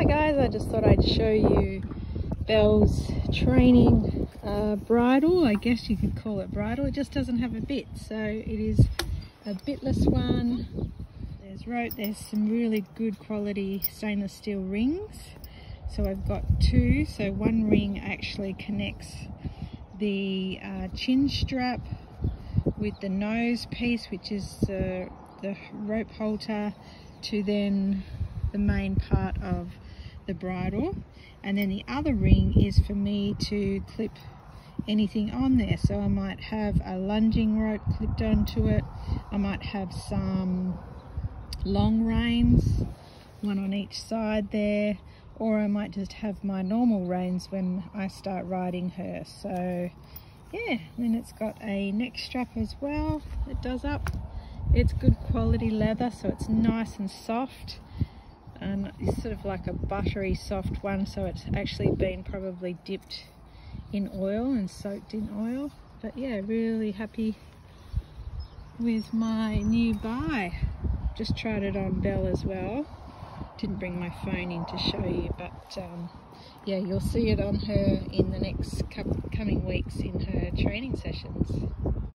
Hi guys, I just thought I'd show you Belle's training uh, bridle. I guess you could call it bridle. It just doesn't have a bit, so it is a bitless one. There's rope, there's some really good quality stainless steel rings. So I've got two, so one ring actually connects the uh, chin strap with the nose piece, which is the, the rope halter, to then the main part of the bridle and then the other ring is for me to clip anything on there. So I might have a lunging rope clipped onto it. I might have some long reins one on each side there or I might just have my normal reins when I start riding her. So yeah then it's got a neck strap as well it does up. It's good quality leather so it's nice and soft and it's sort of like a buttery soft one so it's actually been probably dipped in oil and soaked in oil. But yeah really happy with my new buy. Just tried it on Belle as well. Didn't bring my phone in to show you but um, yeah you'll see it on her in the next coming weeks in her training sessions